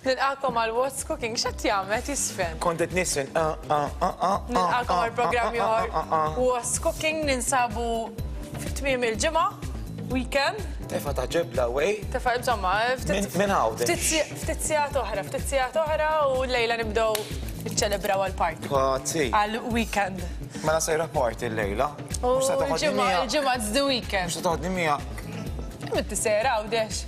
Nilqagħkom għal What's Cooking, x'qed jagħmel jisfen? Kont qed nisfen. Nilqagħkom għal programm ieħor What's Cooking ninsabu fi tmiem il-ġimgħa, weekend. Tefa ta' ġebla wej. Tefa insomma, minn hawn. Ftit sigħat oħra, ftit sigħat oħra u lejla nibdew niċċelebraw għall-party. Pazzi. Għall-weekend. Mela sejra party l-lejla. U l-ġimgħa, l-ġimgħa it's the weekend. Mhux se toħodni miegħek. Imma tisejra għawdex.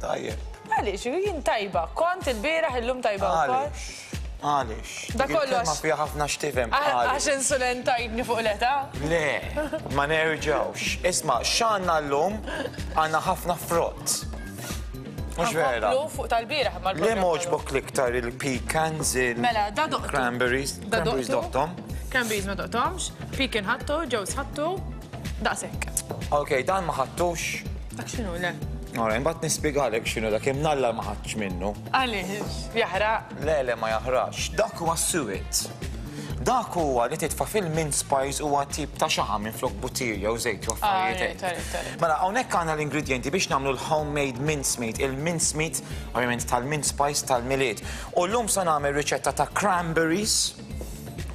Tajjeb. Għaliex, jien tajba. Kont il-bieraħ illum tajba wkoll. Għaliex. Da kollu. Ma fija ħafna xtifem. Għax insulentajtni fuq l-età. Le, ma nerġawx. Isma, xanna l-lum għanna ħafna frott. Mux vera. fuq tal-biraħ mal Le moġbok liktar il-pecans, il-cranberries. Mela, da doqtom. Cranberries doqtom. Cranberries ma doqtomx. Pecan ħattu, ġews ħattu. Daqshekk. Ok, dan ma ħattux. Dak x'inhu le? Ora, imbagħad nispjegalek x'inhu dak hemm nalla ma ħadx minnu. Għaliex jaħraq? Le, le ma jaħraqx. Dak huwa suwit. Dak huwa li titfa' fil-min spice huwa tip ta' xaħam minn flok butirja u żejt u affarijiet. Mela hawnhekk għandna l-ingredjenti biex nagħmlu l-homemade mincemeat, il-mincemeat ovvjament tal-min spice tal-milied. U llum se nagħmel riċetta ta' cranberries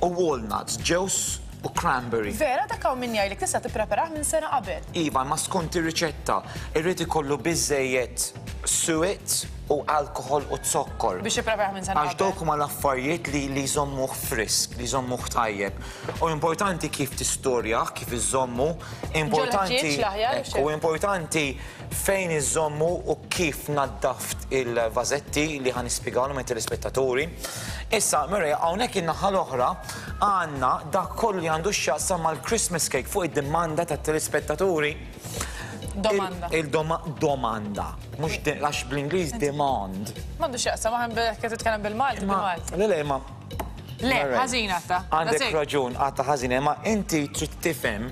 u walnuts, ġews u cranberry. Vera dak hawn min jgħidlek tista' tippreparah minn sena qabel. Iva, imma skont ir-riċetta irrid ikollu biżżejjed suet u alkoħol u zokkor. Biex jippreparah minn sena qabel. Għax dawk huma l-affarijiet li li jżommuh frisk, li jżommuh tajjeb. U importanti kif tistorjah, kif iżżommu, importanti. Ġol-ħġieġ l-aħjar. Ekku, importanti fejn iżommu u kif naddaft il-vażetti li ħan ispjegawlhom it-telespettaturi. Issa, Murray, hawnhekk in-naħa l-oħra għandna dak kollu li għandu x'jaqsam mal-Christmas cake fuq id-domanda tat-telespettaturi. Domanda. Il-domanda. Mux għax bl-Inglis demand. Mandu xaqsa, maħan bil-kħet t-tkellem bil-Malti, bil-Malti. Le, le, ma. Le, ħazina ta. Għandek raġun, għatta ħazina, ma inti trid tifhem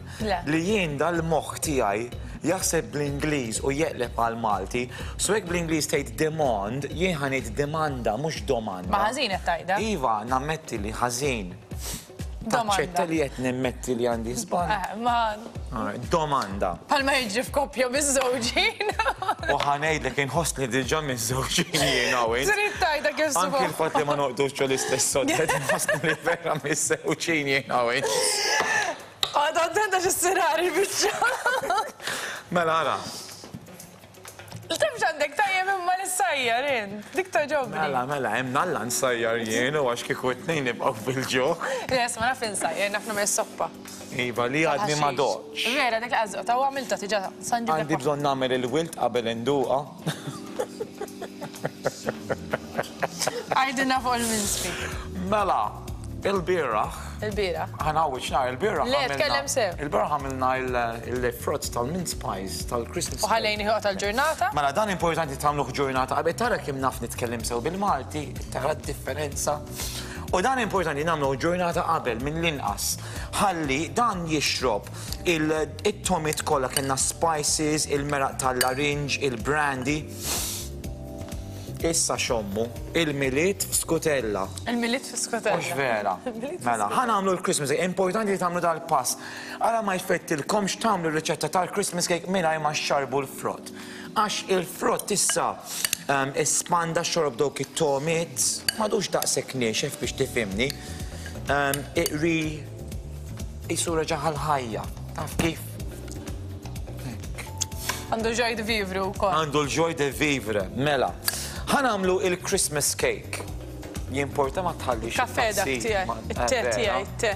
Li jien dan l-moħħ tiegħi jaħseb bl-Ingliż u jeqleb għall-Malti, so jekk bl-Ingliż tgħid demand, jien ħa ngħid demanda mhux domanda. Ma ħażin qed tgħidha. Iva, nammetti li ħażin. Domanda. Taċċetta li qed nimmetti li għandi żball? Eh, ma. Ah, domanda. Bħal ma jiġri f'koppja miż-żewġin. U ħanejd li kien ħossni diġà miż-żewġin jien hawn. Trid tgħidha kif żball. Anki l-fatt li ma noqdux l-istess sodet ħossni li vera miż-żewġin jien hawn. Għad attenta x'issir għar il-biċċa. Mela ara. L-taf x'għandek tajjeb imma li ssajjar int. Dik toġobni. Mela, mela, hemm nalla nsajjar jien u għax kieku t-tnejn nibqgħu fil-ġog. Le, isma' naf insajjar, naf nagħmel is-soppa. Iva, li għadni ma doqtx. Vera, dik li qas doqtha u għamiltha diġà, sa nġiblek waħda. Għandi bżonn nagħmel il-wilt qabel induqha. Għajdilna fuq il-minspi. Mela, il-biraħ. Il-biraħ. Għanawġ nar il-biraħ. Le, tkellem sew. Il-biraħ għamilna il-frott tal-mint spice tal-Christmas. Uħalajni ħuq tal-ġurnata. Mela, dan importanti tamluħ ġurnata. Għabet tara kim naf nitkellem sew bil-Malti, tara differenza. U dan importanti namlu ġurnata qabel minn l-inqas. Ħalli dan jixrob Il-tomiet kollha kellna spices, il-meraq tal-larinġ, il-brandy. Issa xommu, il-Milied f'skutella. Il-Milied f'skutella. Mhux vera. Mela, ħa nagħmlu l-Christmas cake. Importanti li tagħmlu dal-pass. Ara ma jfettilkomx tagħmlu r-riċetta tal-Christmas cake mingħajr ma xxarbu l-frott. Għax il-frott issa espanda xorob dawk it-togħmiet m'għadux daqshekk niexef biex tifhimni. Iqri qisu reġa' ħal ħajja. Taf kif? Għandu joy de vivre wkoll. Għandu l-joy de vivre, mela. Ħa nagħmlu il-Christmas cake. Jimporta ma tħallix. Kafe dak tiegħi, it-te tiegħi, it-te.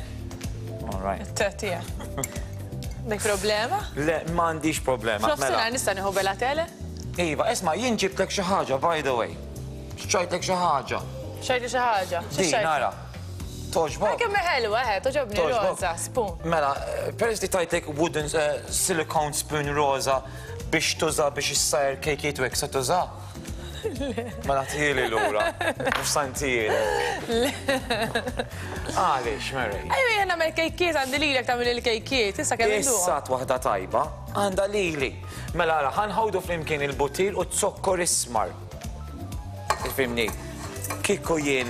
It-te tiegħi. Dik problema? Le, ma għandix problema. Xofsena mela. nista' nieħu bela tele? Iva, isma' jien ġibtek xi ħaġa, by the way. Xċajtek xi ħaġa. Xajti xi ħaġa. Di, nara. Toġbok. Kemm ħelwa, eh, toġobni roza, spoon. Mela, eh, peress li tajtek wooden eh, silicone spoon roza biex tuża biex issajr kejkiet u eksa tuża. Ma naħtili l-ura. Mux santijili. Għalix, Mary. Għajmi jena mel kejkiet għandi li l-ek tamil il-kejkiet. Issa kemm Issa t-wahda tajba għanda li li. Mela għara ħanħawdu flimkien il-butil u t-zokkor ismar. Fimni, kikku jien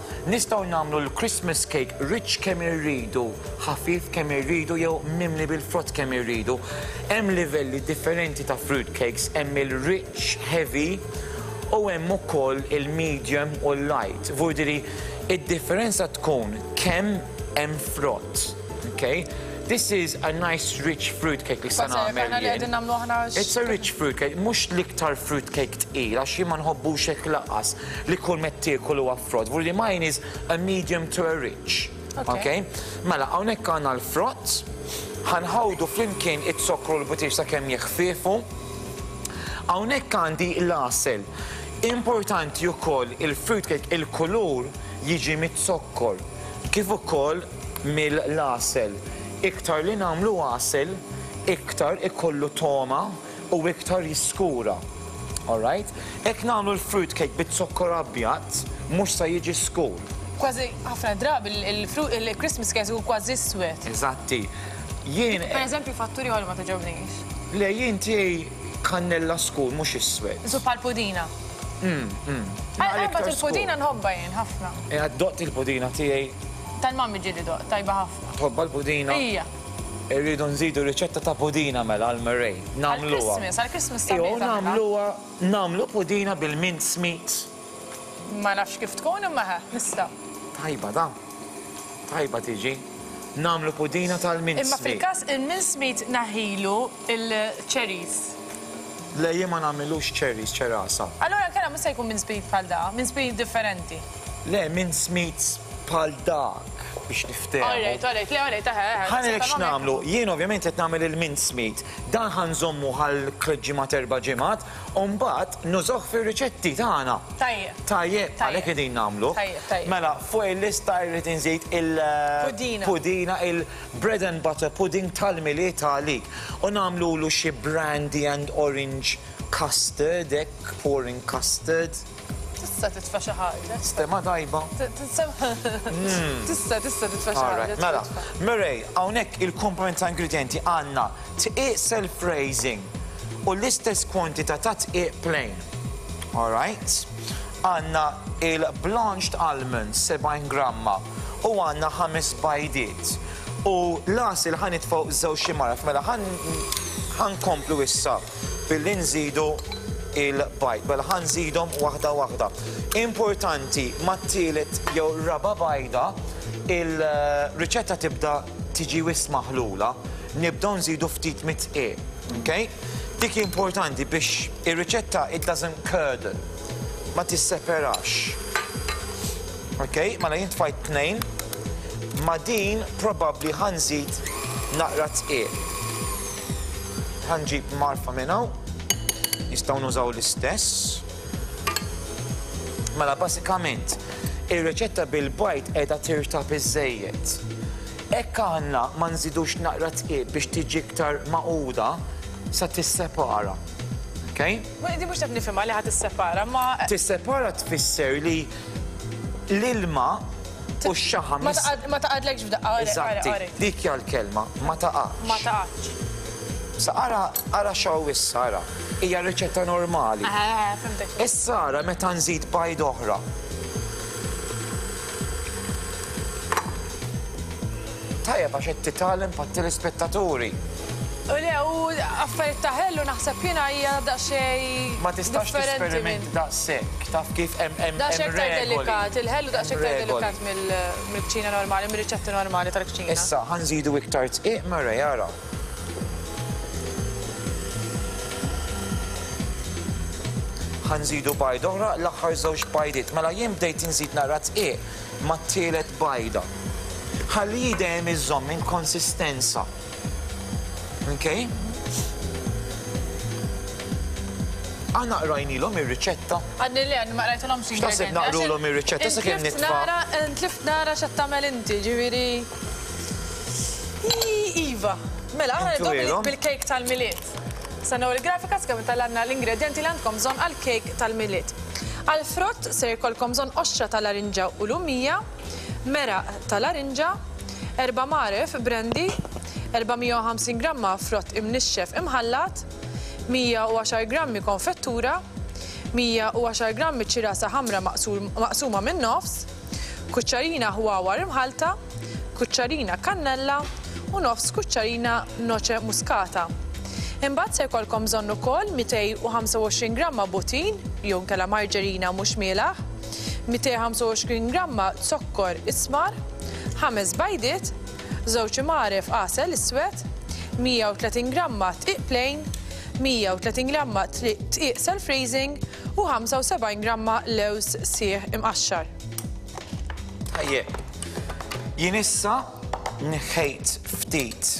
Nistgħu nagħmlu l-Christmas cake rich kemm irridu, ħafif kemm irridu jew mimli bil-frott kemm irridu. Hemm livelli differenti ta' fruit cakes, hemm il-rich, heavy, u hemm ukoll il-medium u l-light. Vurdiri, id-differenza tkun kemm hemm frott. Okay, this is a nice rich fruit cake li se nagħmel jien. It's a rich fruit cake, mhux l-iktar fruit cake tqil għax jien ma nħobbux hekk laqas li kull met tiekol huwa frott. Vurli mine is a medium to a rich. Okay? Mela hawnhekk għandna l-frott, ħanħawdu flimkien it-zokru l-butir sakemm jeħfifu. Hawnhekk għandi l-asel. Importanti wkoll il-fruit cake il-kulur jiġi mit-zokkor kif ukoll mill-għasel. Iktar li nagħmlu għasel, iktar ikollu togħma u iktar jiskura. Alright? Hekk nagħmlu l-fruit cake biz-zokkor abjad, mhux sa jiġi skur. Kważi ħafna drabi il-Christmas cake ikun kważi swed. Eżatti. Jien. Per eżempju, fatturi ieħor ma toġobnix. Le jien tiegħi kannella skur mhux iswed. Zuppa l-pudina. Mmm, mmm. Għalhekk il-pudina nħobbha jien ħafna. Eha, doqt il-pudina tiegħi? Tal-mammi ġieli doqt, tajba ħafna. Tħobbha l-pudina? Ija. Irridu nżidu riċetta ta' pudina mela għal Murray. Nagħmluha. Għall-Christmas, għall-Christmas ta' Murray. Jew nagħmluha, nagħmlu pudina bil-mince meat. Ma nafx kif tkun imma eħe, nistgħu. Tajba da. Tajba tiġi. Nagħmlu pudina tal-mince meat. Imma fil-każ il-mince meat naħħilu il-cherries. Le jien ma nagħmilux cherries, ċerasa. Allura kera mhux se jkun mince meat bħal da, mince meat differenti. Le mince meats bħal dak biex niftehmu. All right, all right, le all right, eħe, eħe. Ħa ngħidlek x'nagħmlu, jien ovvjament qed nagħmel il-mince meat, dan ħa nżommu għal tliet ġimgħat erba' ġimgħat u mbagħad nużawh fir-riċetti tagħna. Tajjeb. Tajjeb, għalhekk qegħdin nagħmluh. Tajjeb, tajjeb. Mela, fuq il-lista jrid inżid il- Pudina. Pudina, Bread and butter pudding tal-Milied għalik. U nagħmlulu xi brandy and orange custard hekk, pouring custard. Tista' titfa' xi ħaġa. Stema tajba. Tista' tista' titfa' xi ħaġa. Alright, mela. Murray, hawnhekk il-komponenti ta' ingredjenti għandna tqiq self-raising u l-istess kwantità ta' tqiq plain. Alright. Għandna il-blanched almonds 70 gramma. u għandna ħames bajdiet. U l-għasel ħa nitfgħu żewġ ximaraf mela ħa nkomplu issa billi nżidu il-bajd. Mela ħa nżidhom waħda waħda. Importanti mat-tielet jew raba' bajda il-riċetta tibda tiġi wis maħlula, nibdew nżidu ftit mitqi. Okay? Dik importanti biex ir-riċetta it doesn't curdle, ma tisseperax. Ok, mela jien tfajt tnejn. Ma' din probabbli ħanżid naqra tqiegħ. Ħanġib marfa minn hawn. Nistgħu nużaw l-istess. Mela basikament, ir-reċetta bil-bajt qiegħda tirtab iżejjed. Hekk aħna ma nżidux naqra tqieb biex tiġi iktar maquda sa tissepara. Okay? Ma inti mhux qed nifhimha li ħadd issepara, ma Tissepara tfisser li L-ilma u x-xaħam. Ma taqa- ma taqadlekx f'daqqa, ara- Eżatt, ara- dik- ara. dik hija l-kelma, ma taqax. Ma taqax. Sa ara, ara x'hawn issa, ara. Hija riċetta normali. Eħe, eħe, fimtek. Issa ara meta nżid bajd oħra. Tajjeb għax qed titgħallem bħat-telespettaturi. U le, u affarijiet ta' ħelu naħseb jiena hija daqsxejn differenti. Ma tistax tisperimenti daqshekk, taf kif hemm hemm Daqsxejn aktar delikat, il-ħelu daqsxejn aktar delikat mill-kċina normali, mir-riċetti normali tal-kċina. Issa, ħa nżidu iktar dqiq, Murray, ara. Ħa nżidu bajda oħra, l-aħħar żewġ bajdiet. Mela jien bdejt inżid naqra dqiq mat-tielet bajda. Ħalli hi dejjem iżżomm inkonsistenza. Ok. Aħna qrajnielhom ir-riċetta. Għadni le, għadni ma qrajtilhomx xi ħaġa. X'taħseb naqrulhom ir-riċetta sakemm nitfa'? Intlift nara x'qed tagħmel inti, ġifieri. Iva. Mela, aħna nibdew bil-kejk tal-Milied. Se nagħmlu l-grafika sakemm itellgħalna l-ingredjenti li għandkom bżonn għall-kejk tal-Milied. Għall-frott se jkollkom bżonn qoxra ta' larinġa u lumija, Meraq ta' larinġa, erba' mgħaref brandy, 450 gramma frott imnixxef imħallat, 110 grammi konfettura, 110 grammi ċirasa ħamra maqsuma min-nofs, kuċċarina ħwawar imħallta, kuċċarina kannella u nofs kuċċarina noce muscata. Imbagħad se jkollkom bżonn ukoll 225 gramma butin jew inkella marġerina mhux mielaħ, 225 gramma zokkor ismar, ħames bajdiet, żewġ imgħaref għasel iswed, 130 gramma tqiq plain, 130 gramma tqiq self-raising u 75 gramma lewż sieħ imqaxxar. Ħajje, jien issa nħejt ftit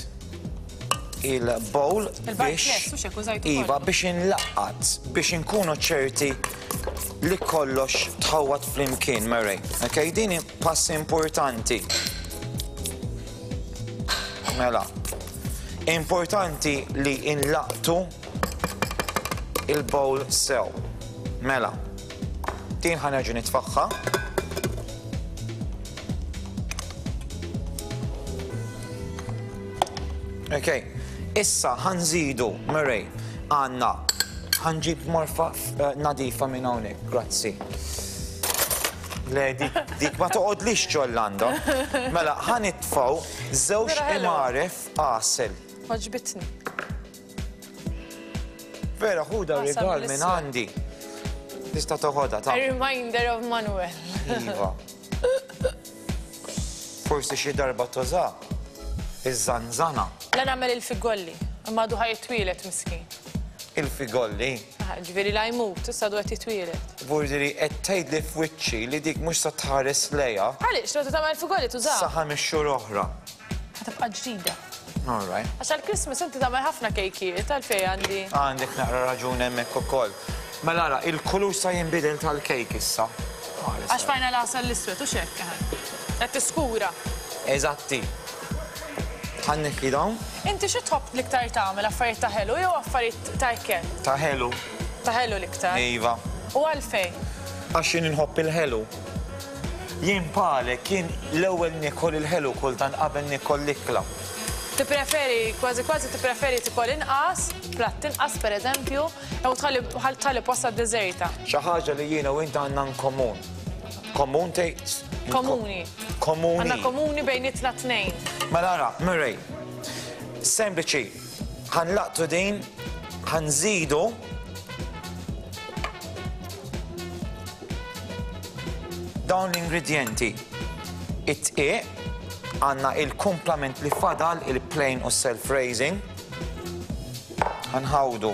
il-bowl biex iva biex inlaqqat biex inkunu ċerti li kollox tħawwad flimkien, Mary. Ok, dini pass importanti. Mela, importanti li inlaqtu il-bowl sew. Mela, din ħanerġu nitfaxħa. Ok, issa ħanżidu, Mary, Għandna. Ħa nġib morfa nadifa minn hawnhekk, grazzi. Le, dik ma toqgħodlix ġollanda. Mela, ħa nitfgħu żewġ imaref għasel. Oġbitni. Vera, ħuda rigal minn għandi. Tista' toħodha ta'. A reminder of Manuel. Iva. Forsi xi darba tuża iż-żanżana. La nagħmel il-figolli, imma għadu ħa jitwieled miskin. Il-figolli? Ah, ġifieri la jmut, issa għadu qed jitwieled. Burdiri qed tgħidli f'wiċċi li dik mhux sa tħares lejha. Għaliex, meta tagħmel il-figolli tuża? Sa ħames xhur oħra. Ħatibqa' ġdida. All right. Għax għal-Christmas inti tagħmel ħafna kejkijiet għalfejn għandi. Għandek naqra raġun hemmhekk ukoll. Mela ara, il-kulur sa jinbidel tal-kejk issa. Għax fajna l-għasal l-iswed u xekk. Qed tiskura. Eżatti. Ħannek li dawn? Inti xi tħobb l-iktar tagħmel affarijiet ta' ħelu jew affarijiet ta' ikel? Ta' ħelu. Ta' ħelu l-iktar. Iva. U għalfejn? Għax jien inħobb il-ħelu. Jien bħalek, jien l-ewwel niekol il-ħelu kultant qabel niekol l-ikla. Tippreferi, kważi kważi tippreferi tikol inqas, platt inqas pereżempju, jew tħalli tħalli post għad-deżerta? Xi ħaġa li jiena u int għandna inkomun. Komun tgħid? Komuni. Komuni. Għandna komuni bejnietna t-tnejn. Mela ara, Murray, sempliċi. Ħanlaqtu din, ħanżidu. Dawn l-ingredjenti. It-tqiq, għanna il-kumplament li fadal il-plain u self-raising. Għanħawdu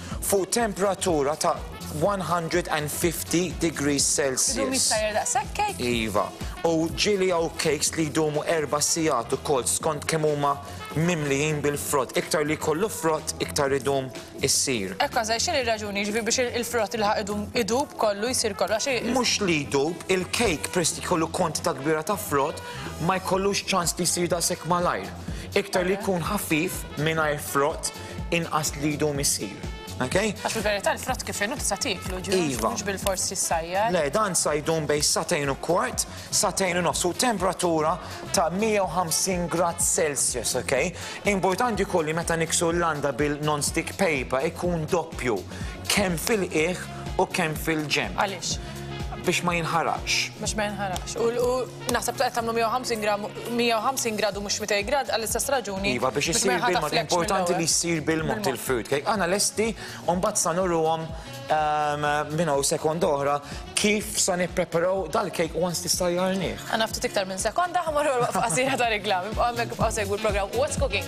fuq temperatura ta' 150 degrees Celsius. Idum jistajr da' sekkek? Iva. U ġili għaw cakes li jdumu erba sijat u kol skont kemuma mimlijin bil-frott. Iktar li kollu frott, iktar idum issir. Ekka, zaħi, xin il-raġuni ġivi biex il-frott il-ħa idum idub kollu jisir kollu? Mux li idub, il-cake press li kollu konti ta' kbira ta' frott ma jkollux ċans li jisir da' sekk malajr. Iktar li kun ħafif minn frott, Inqas li jdum isir. Okay? Għax il-verità l-frott kif inhu tista' tieklu ġiru iva. mhux bil-forsi s-sajjar. Le, dan sa jdum bej satejn u kwart, satejn u nofs u temperatura ta' 150 grad Celsius, ok? Importanti kolli meta niksu l-landa bil-non-stick paper ikun doppju kemm fil-qiegħ u kemm fil-ġem. Għaliex? Biex ma jinħarax. Biex ma jinħarax. Naħseb qed tagħmlu 150 gram, 150 grad u mhux 200 grad għall-istess raġuni. Iva biex isir bil-mod importanti li jsir bil-mod il-fruit cake. Aħna lesti u mbagħad sa nurruhom ehm, minn hawn sekond oħra kif sa nippreparaw dal-kejk once tista' jarnih. Għana ftit iktar minn sekonda ħamorru waqfa qasira ta' reklam. Ibqa' hemmhekk ibqa' segwu l-programm What's Cooking.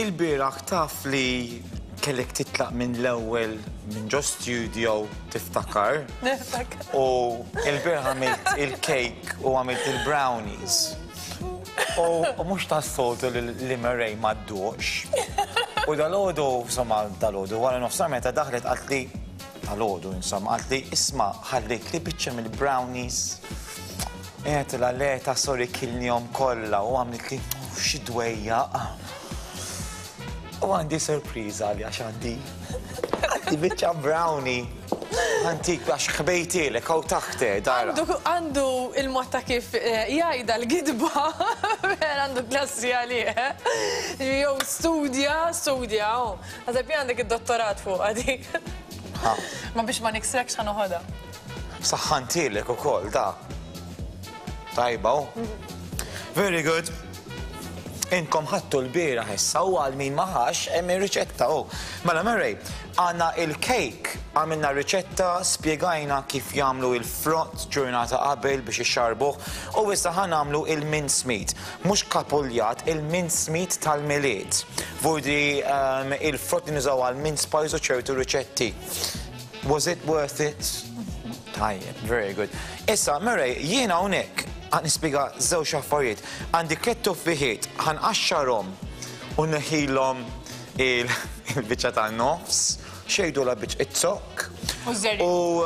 Il-bieraħ taf li kellek titlaq minn l-ewwel minn ġo studio tiftakar. Niftakar. U il-bieraħ għamilt il-kejk u għamilt il-brownies. U mhux tas-soltu li Murray ma dduqx. U dal-għodu, somma dal-għodu, wara nofsa meta daħlet għatli Dalgħodu insomma qaltli isma' ħallitli biċċa mill-brownies. Qed la le ta' sori kilnihom kollha u għamlitli xi dwejjaq. U għandi sorpriża li għax għandi. Għandi biċċa brownie. Antik, għax xbejtilek, għaw taħte, dara. Għandu il-motta kif eh, jajda l-gidba, għandu klassi għalih. Eh? Jow studja, studja, oh. Għazeb jien għandek id-dottorat fuqha dik. Ma biex ma niksekx ħa noħodha. Saħħantilek ukoll da. Tajba u. Very good. Inkom ħattu l-bira ħessa u għal min maħax hemm ir-riċetta u. Mela Mary, għandna il-kejk għamilna riċetta, spjegajna kif jagħmlu il-frott ġurnata qabel biex ixxarbuh u issa ħanamlu il-mince meat. Mhux kapuljat, il-mince meat tal-Milied. Vurdi il-frott li nużaw għall-mince spice u ċertu riċetti. Was it worth it? Tajjeb, very good. Issa, Murray, jien hawnhekk għan nispjega żewġ affarijiet. Għandi tliet tuffiħiet, għan qaxxarhom u neħilhom il-biċċa tan-nofs, xejdu la biċċ it-zokk. U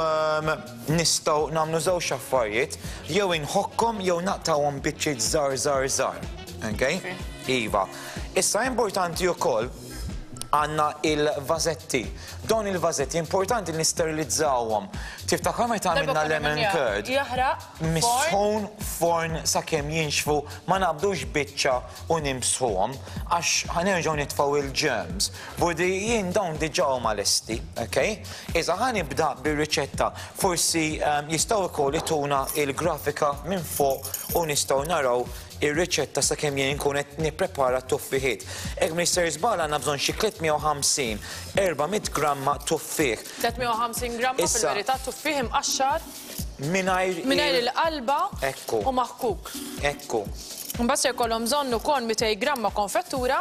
Nistgħu nagħmlu żewġ affarijiet, jew inħokkhom jew naqtgħuhom biċċiet żgħar żgħar żgħar. Okay? Iva. Issa importanti wkoll għanna il-vazetti. Dawn il-vazetti importanti li nisterilizzawhom. Tiftakar meta għamilna lemon curd? Jaħraq. Misħun forn sa' kem jinxfu ma nabdux biċċa u nimsħuhom għax ħanerġgħu nitfaw il-ġems. Budi, jien dawn diġà huma lesti, ok? Iżda ħa nibda bir-riċetta. Forsi ehm, jistgħu wkoll ituna il-grafika minn fuq u nistgħu naraw ir-riċetta sakemm jien inkun qed nipprepara t-tuffiħiet. Hekk Mr. Żbala għandna bżonn xi 350, 400 gramma tuffieħ. 350 gramma Issa- fil-verità tuffieħ imqaxxar Mingħajr mingħajr il- il-qalba Ekku. u maħkuk. Ekku. Mbagħad se jkollhom bżonn ukoll 200 gramma konfettura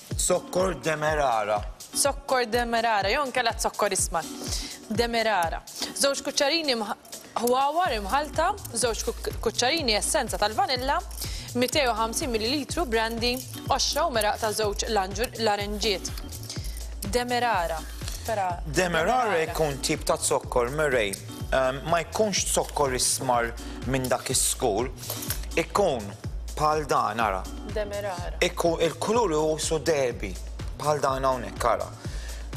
Zokkor Demerara. Zokkor Demerara, jew inkella zokkor ismar. Demerara. Żewġ kuċċarini ħwawar imħallta, żewġ kuċċarini essenza tal-vanilla, 250 millilitru brandy, qoxra u meraq ta' żewġ larenġiet. Demerara. Demerara jkun tip ta' zokkor merej. ma jkunx zokkor ismar minn dak is-skur, ikun bħal dan ara. Demerara. Ikku il-kulur hu suderbi bħal dan hawnhekk ara.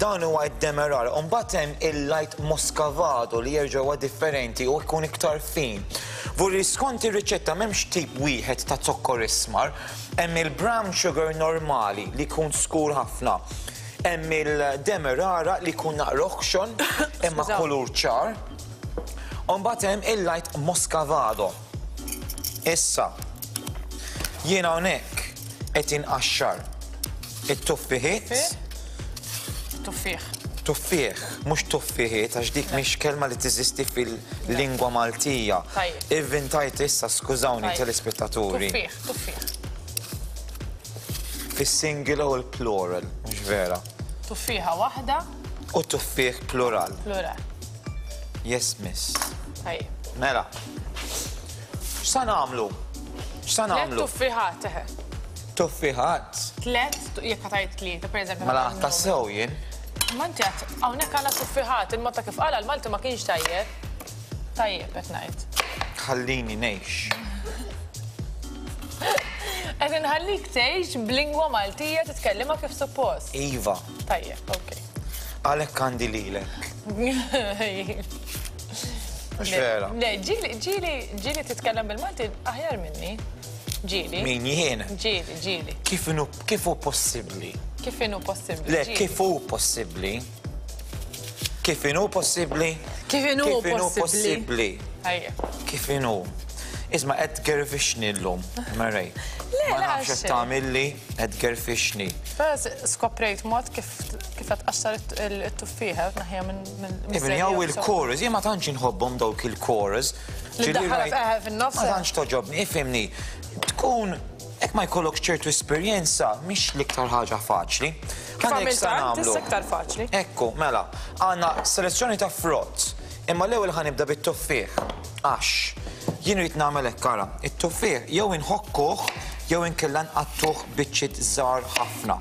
Dan huwa d-demerar, u mbagħad hemm il-lajt moskavado li jerġa' huwa differenti u jkun iktar fin. Vuri skont ir-riċetta m'hemmx tip wieħed ta' zokkor ismar, hemm il-brown sugar normali li jkun skur ħafna. Hemm il-demerara li jkun naqra oħxon imma kulur ċar. U mbagħad hemm il-light moscavado. Issa, jien hawnhekk qed inqaxxar it-tuffiħiet. Tuffieħ. Tuffieħ, mhux tuffiħiet għax dik mhix kelma li tiżisti fil-lingwa Maltija. Ivvintajt issa, skużawni telespettaturi. Tuffieħ, tuffieħ. Fis-singular u l-plural, mhux vera. Tuffieħa waħda. U tuffieħ plural. Plural. Yes, miss. Tajjeb. Mela. X'sa nagħmlu? X'sa nagħmlu? Tuffiħat, eħe. Tuffiħat? Tlet, jekk tajt tliet, per eżempju. Mela, ta' sew jien. Manti għat, hawnhekk għandna tuffiħat, il-mod ta' kif qala l-Malti ma kienx tajjeb. Tajjeb qed ngħid. Ħallini ngħix. Qed inħallik tgħix b'lingwa Maltija titkellima kif suppost. Iva. Tajjeb, ok. Għalhekk għandi lilek. Mhux vera. Le, ġili, ġili, ġili titkellem bil-Malti aħjar minni. Ġili. Min jien? Ġili, ġili. Kif hu possibbli? Kif hu possibbli? Le, kif hu possibbli? Kif inhu possibbli? Kif inhu possibbli? Kif inhu? Isma qed gerfixni llum, Marej. Ma nafx qed tagħmilli qed gerfixni. Bas skoprejt mod kif kif qed qaxxar it-tuffieħa naħja minn minn. Jew il-chorus, jien ma tantx inħobbhom dawk il-chorus. Li daħħalek fin-nofs. Ma tantx toġobni, ifhimni. Tkun Jekk ma jkollokx ċertu esperjenza, mhix l-iktar ħaġa faċli. Kif Għandek għamilt sa tant, nagħmlu. issa iktar faċli. Ekku, mela, għandna selezzjoni ta' frott. Imma l-ewwel ħa nibda bit-tuffieħ. Għax jien rrid nagħmel hekk ara. It-tuffieħ jew inħokkuh jew inkella nqattuh biċċiet żgħar ħafna.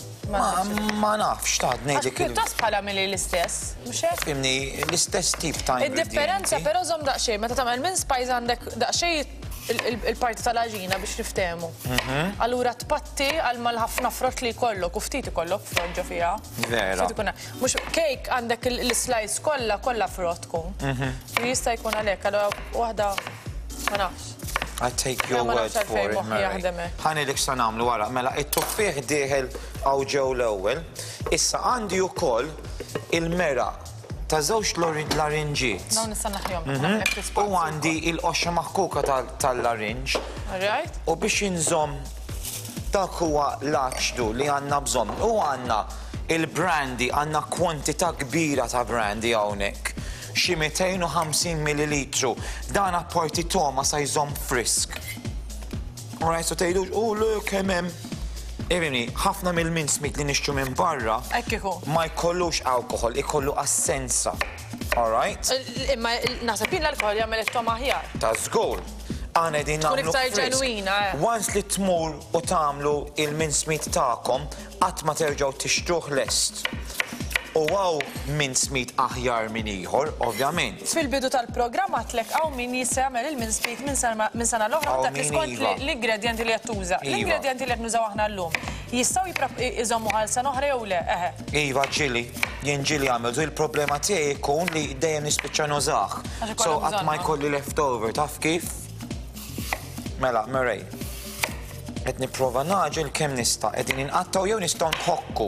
Ma nafx taħt ngħidlek. Pjuttost bħala mili l-istess, mhux hekk? Fimni, l-istess tip ta' Id-differenza però żomm daqsxejn meta tagħmel minn spajż għandek daqsxejn il-parti tal-għaġina biex niftehmu. Mhm. Allura tpatti għal mal-ħafna frott li jkollok u ftit ikollok frott ġo fiha. Vera. Mhux kejk għandek l-slice kollha kollha frott tkun. Mhm. Jista' jkun għalhekk, allura waħda ma I take your word for it, Mary. Ħani dik sa namlu wara. Mela, it-tuffieħ diħel għaw ġew l-ewel. Issa għandi u koll il-mera ta' zewġ larinġiet. Dawn nista' naħjom. Mhm. U għandi il-qoxxa maħkuka tal-larinġ. U biex inżom dak huwa l-aċdu li għanna bżonn. U għanna il-brandi, għanna kwantità kbira ta' brandi hawnhekk. xi 250 millilitru. Dan apport it-togħma sa jżomm frisk. U rajt sa tgħidux, u le kemm hemm. Irini, ħafna mill-minsmit li nixtru minn barra ma jkollux alkohol, ikollu assenza. All right? Imma naħseb jien l-alkohol jagħmel it-tom aħjar. Ta' żgur. Għana din nagħmlu. Tkun iktar ġenwina. Eh. Once li tmur u tagħmlu il-minsmit tagħkom, Qatt ma terġgħu tixtruh lest. U hawn minzmit aħjar minn ieħor, ovvjament. Fil-bidu tal-programm għadtlek hawn min jista' jagħmel il-minzmit minn sena l-oħra u dak li skont iva. l-ingredjenti li qed tuża. Iva. L-ingredjenti li qed nużaw aħna llum jistgħu jżommu għal sena oħra jew le? Eħe. Iva ġili, jien ġili għamel, il-problema tiegħi jkun li dejjem nispiċċa nużah. So qatt ma jkolli leftover, taf kif? Mela, Murray. Qed nipprova naġel kemm nista', qegħdin inqattgħu jew nistgħu nħokku.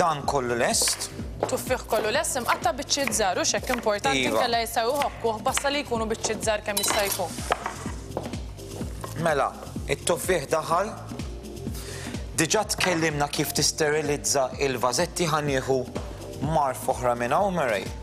Dan kollu lest. Tuffih kollu lest imqatta' biċċiet żgħar u x'hekk importanti iva. nkella jistgħu jħokkuh basta li jkunu biċċiet żgħar kemm jista' jkun. Mela, it-tuffih daħal. Diġà tkellimna kif tisterilizza il-vażetti ħanieħu marf oħra minn hawn merej.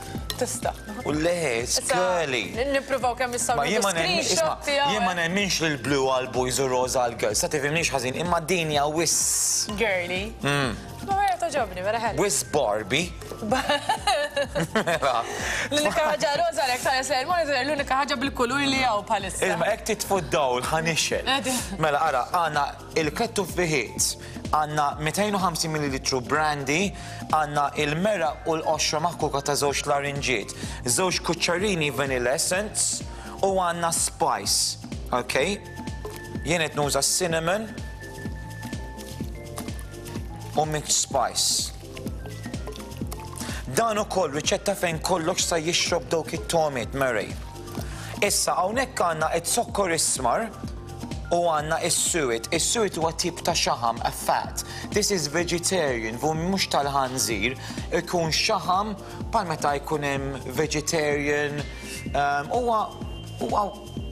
Tista. U l-leħes, kelli. Nippruvaw kemm issa screenshot tiegħu. Jien ma nemminx li l-blu għal boys u roża għal girls. Sa tifhimniex ħażin, imma din hija wis. Girly. Hmm. Ma vera toġobni, vera ħelli. Wis Barbie. Mela. L-unika ħaġa roża lek ta' jessel, ma jessel l-unika ħaġa bil-kulur li għaw palissa. Imma ek titfu d-dawl ħanixxel. Mela, ara, għana Il-kettuf bi ħiet, għandna 250 millilitru brandy, għandna il-meraq u l-qoxra maħkuka ta' żewġ larinġiet, żewġ kuċċarini vanilla essence u għandna spice. Ok? Jien qed nuża cinnamon u mixed spice. Dan ukoll riċetta fejn kollox sa jixrob dawk it-tomiet, Mary. Issa hawnhekk għandna iż-zokkor ismar u għandna is-suet. Is-suet huwa tip ta' xaħam, a fat. This is vegetarian, vu mhux tal-ħanżir, ikun xaħam bħal meta jkun hemm vegetarian ehm, huwa huwa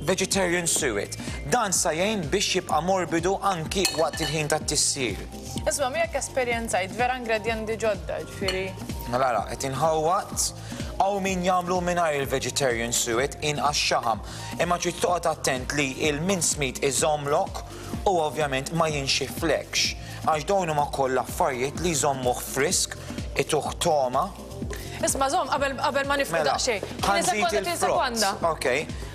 vegetarian suet. Dan sa jgħin biex jibqa' morbidu anki waqt il-ħin tat-tissir. Isma' miegħek esperjenzajt vera ingredienti ġodda, ġifieri. Mela, qed inħawwat Hawn min jagħmlu mingħajr il-vegetarian suet inqas xaħam, imma trid toqgħod attent li il-mince meat iżomm lok u ovvjament ma jinxiflekx għax dawn huma koll affarijiet li jżommuh frisk, ituh togħma. Isma' żomm qabel qabel ma nifqu mela, daqsxejn. Ħanżid il-frott. Ok,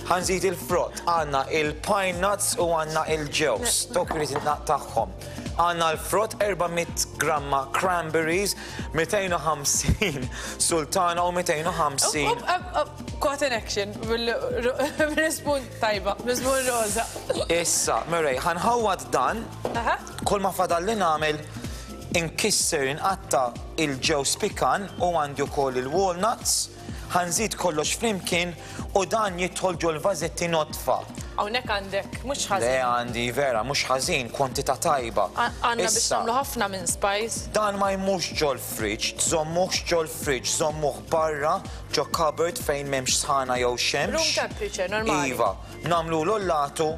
ħanżid il-frott. Għandna il-pine nuts u għandna il-ġews. Dok irid tagħhom. Għandna l-frott 400 gramma cranberries, 250 sultana u 250. Caught in action, bil-respun tajba, bil-respun roza. Issa, Murray, ħanħawad dan, kol ma fadal li namel inkisser inqatta il-ġew spikan u għandi wkoll il-walnuts. Ħa nżid kollox flimkien u dan jidħol ġol vażetti nodfa. Hawnhekk għandek mhux ħażin. Le għandi vera mhux ħażin, kwantità tajba. Għandna biex nagħmlu ħafna minn spice. Dan ma jmux ġol fridge, żommuhx ġol fridge, żommuh barra ġo cupboard fejn m'hemmx sħana jew xemx. Room temperature normali. Iva, nagħmlu l-ollatu,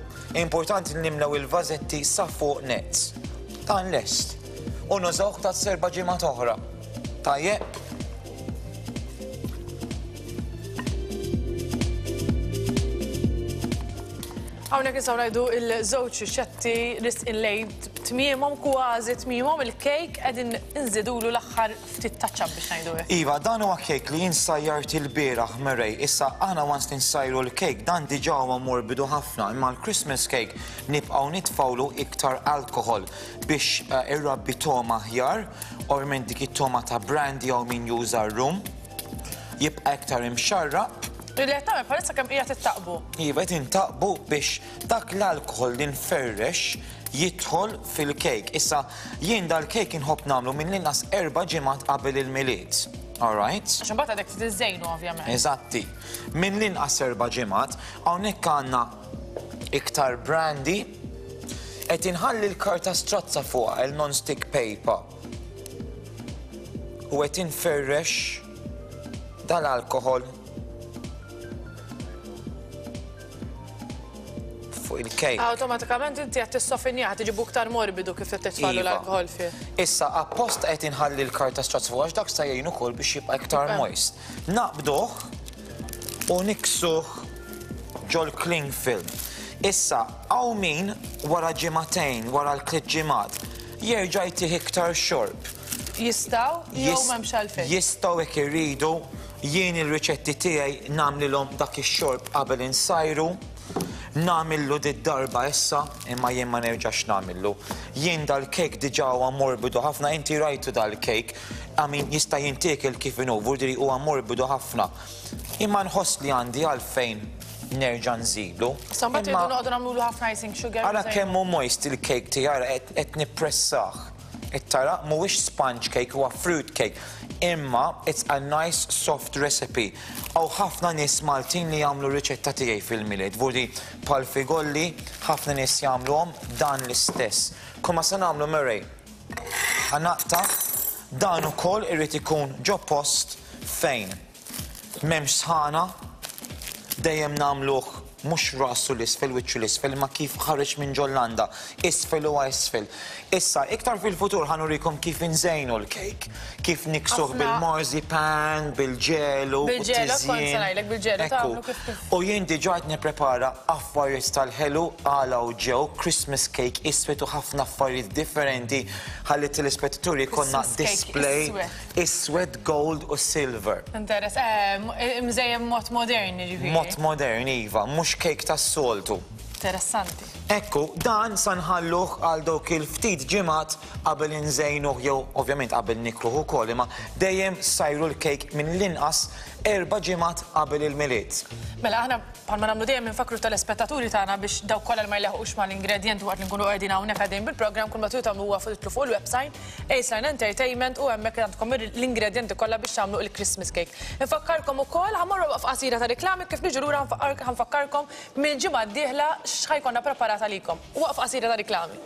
importanti li nimlew il-vażetti sa fuq net. Dan lest. U nużawh ta' serba ġimgħa oħra. Tajjeb? Hawnhekk nistgħu ngħidu il-żewġ xetti risqin lejn tmiemhom kważi tmiemhom il-kejk qegħdin inżidulu l-aħħar ftit taċċa biex ngħidu hekk. Iva, dan huwa kejk li insajjart il-bieraħ merej. Issa aħna once tinsajru l-kejk dan diġà huwa morbidu ħafna imma l-Christmas cake nibqgħu nitfawlu iktar alkohol biex eh, irrabbi toma ħjar Ovvjament dik it-togħma ta' brandy jew min juża r-rum jibqa' iktar imxarraq. Li qed tagħmel bħalissa kemm qiegħed ittaqbu. Iva qed intaqbu biex dak l-alkoħol li nferrex jidħol fil-kejk. Issa jien dal-kejk inħobb nagħmlu mill-inqas erba' ġimgħat qabel il-Milied. All right? Għax imbagħad għadek trid iżżejnu ovvjament. Eżatti. Minn l-inqas erba' ġimgħat, hawnhekk għandna iktar brandy, qed inħalli l-karta strazza fuqha il-non-stick paper u qed inferrex dal-alkohol fuq il-kejk. Awtomatikament inti qed tissofinjaħ tiġibu iktar morbidu kif qed titfalu iva. l-alkohol fih. Issa appost qed inħalli l-karta strazz fuq għax dak sa jgħin ukoll biex jibqa' iktar moist. Naqbduh u niksuh ġol-cling film. Issa, hawn min wara ġimagħtejn, wara l-tliet ġimgħat, jerġa' jtih iktar xorb. Jistgħu jew m'hemmx għalfejn? Jistgħu hekk irridu, jien ir-riċetti tiegħi nagħmlilhom dak ix-xorb qabel insajru, nagħmillu did-darba issa, imma jien ma nerġax nagħmillu. Jien dal-cake diġà huwa morbidu ħafna, inti rajtu dal-cake. Amin jista' jintiekel kif inhu, vuol dire huwa morbidu ħafna. Imma nħoss li għandi għalfejn nerġa' nżidu. Sa mbagħad irridu noqogħdu nagħmlulu ħafna icing sugar. Ara kemm hu moist il-cake tiegħi, ara qed nippressah. Qed tara? Mhuwiex sponge cake, huwa fruit cake. Imma it's a nice soft recipe. Hawn ħafna nies Maltin li jagħmlu r-riċetta tiegħi fil-Milied. Vuol dire bħal figolli, ħafna nies jagħmluhom dan l-istess. Kull ma se nagħmlu murray, Għannaqta, dan ukoll irid ikun ġo post fejn m'hemmx sħana, dejjem nagħmluh mhux ras u 'l isfel, wiċċ u 'l isfel, imma kif ħareġ minn ġol landa, isfel u 'a isfel. Issa, iktar fil-futur ħa nurikom kif inżejnu l-kejk. Kif niksuh bil-morzipan, bil-ġelu, bil-ġelu, u jien diġa qed nipprepara affarijiet tal-ħelu għala u ġew, Christmas cake iswed u ħafna affarijiet differenti ħalli t-telespettaturi jkollna display iswed, gold u silver. Interess, mżejjem mod modern jiġifieri. Mod modern, iva, mhux cake tas-soltu. Interessanti. Ekku, dan sa nħalluh għal dawk il-ftit ġimgħat qabel inżejnuh jew ovvjament qabel nikluh ukoll imma dejjem sajru l-kejk minn l-inqas erba' ġimgħat qabel il-Milied. Mela aħna bħalma nagħmlu dejjem infakkru t-telespettaturi tagħna biex dawk kollha li ma jlaħqux mal-ingredjenti waqt li nkunu qegħdin hawnhekk għaddejjin bil-programm kull ma tridu tagħmlu huwa titlu fuq il-website Aceline Entertainment u hemmhekk għandkom l-ingredjenti kollha biex tagħmlu il-Christmas cake. Infakkarkom ukoll ħa morru waqfa qasira ta' riklami kif niġu lura ħa nfakkarkom mill-ġimgħa d-dieħla x'ħa jkollna preparat għalikom. Waqfa qasira ta' riklami.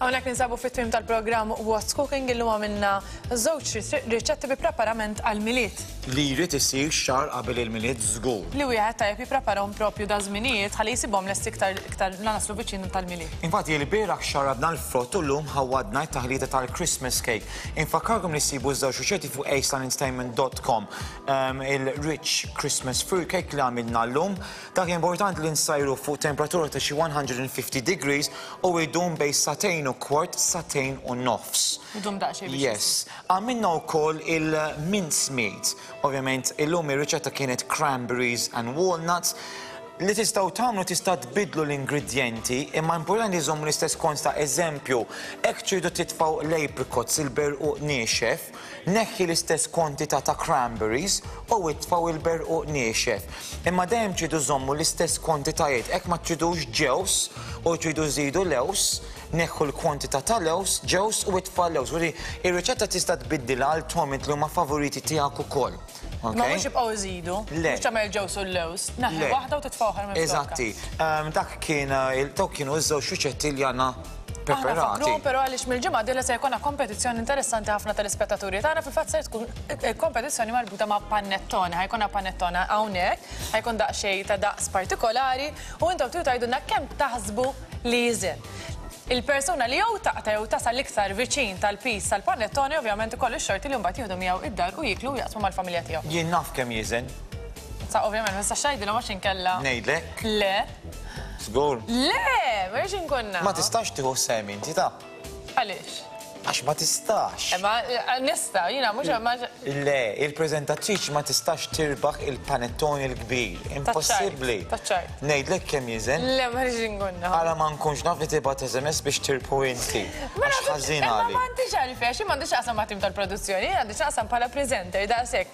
Hawnhekk ninsabu fit-tmiem tal-programm What's Cooking illum għamilna żewġ riċetti bi preparament għall-Milied. Li jrid isir xahar qabel il-Milied żgur. Li wieħed tajjeb jippreparahom propju daż-żminijiet ħalli jsibhom lesti iktar iktar la naslu viċin tal-Milied. Infatti ilbieraħ xarradna l-frott u llum ħawwadna t-taħlita tal-Christmas cake. Infakkarkom li ssibu ż-żewġ riċetti fuq acelandstainment dot com. Il-rich Christmas fur cake li għamilna llum. Dak importanti li nsajru fuq temperatura ta' xi 150 degrees u jdum bejn sagħtejn u kwart, sagħtejn u nofs. Jdum daqsxejn biex Yes. Għamilna wkoll il-mince meat. Ovvjament illum ir-riċetta kienet cranberries and walnuts. Li tistgħu tagħmlu tista' tbiddlu l-ingredjenti imma importanti żommu l-istess kont ta' eżempju. Hekk tridu titfgħu l-apricots, il-berquq niexef, Neħħi l-istess kwantità ta' cranberries u itfgħu il-berquq niexef. Imma dejjem tridu żommu l-istess kwantitajiet, hekk ma tridux ġewż u tridu żżidu lewż, neħħu l-kwantità ta' lewż, ġewż u itfa' lewż. Uri, ir-riċetta tista' tbiddilha għal tomit li huma favoriti tiegħek ukoll. Ma mhux jibqgħu jżidu, mhux tagħmel il-ġewż u l-lewż, tneħħi waħda u titfa' oħra minn flokha. Eżatti, dak kien, dawk kienu ż-żewġ riċetti li għandna Aħna nfakkruhom però għaliex mill-ġimgħa d-dieħla se jkollna kompetizzjoni interessanti ħafna tal-ispettaturi tagħna fil-fatt se tkun eh, kompetizzjoni marbuta ma' panettone. Ħajkun panettone hawnhekk, ħajkun daqsxejn ta' daqs partikolari u intom trid tgħidulna kemm taħsbu li jiżin. Il-persuna li jew taqta' jew tasal iktar viċin tal-pis tal-panettone ovvjament ikollu x-xorti li mbagħad jieħdu miegħu id-dar u jiklu jaqsmu mal-familja tiegħu. Jien naf kemm jiżen. Sa ovvjament ma nistax ngħidilhom għax inkella. Ngħidlek? Le. Żgur. Le, ma rridx inkun naf. Ma tistax tieħu sehem inti ta'. Għaliex? Għax ma tistax. Eh, ma eh, nista, jiena mhux ma. Le, il-preżentatriċi ma tistax tirbaħ il-panettoni l-kbir. Impossibbli. Taċċar. Ngħidlek kemm jiżen. Le, ma rridx inkun naf. Għala ma nkunx naf li tibgħat SMS biex tirbħu inti. Mela, għax ħażin eh, għalik. Ma għandix għalfejn, xi m'għandix qasam ma' tim tal-produzzjoni, għandix qasam bħala preżenter daqshekk.